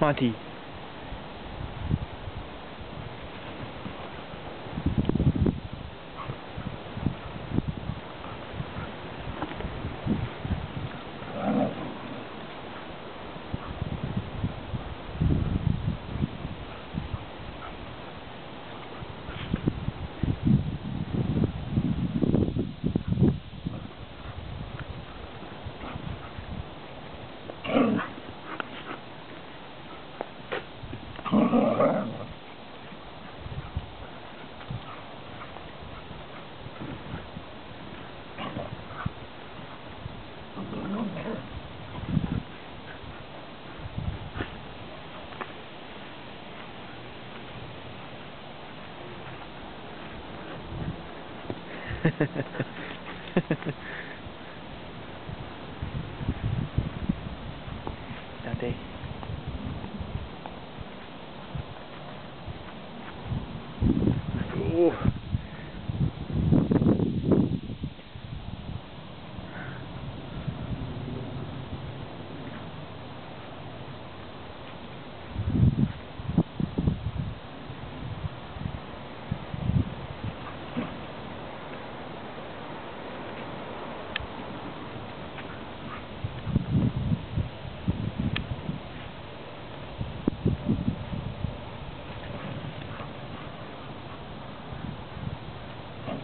Monty. Dante.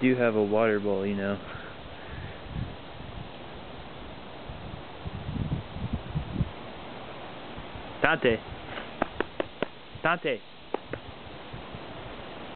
do have a water bowl, you know. Dante. Dante.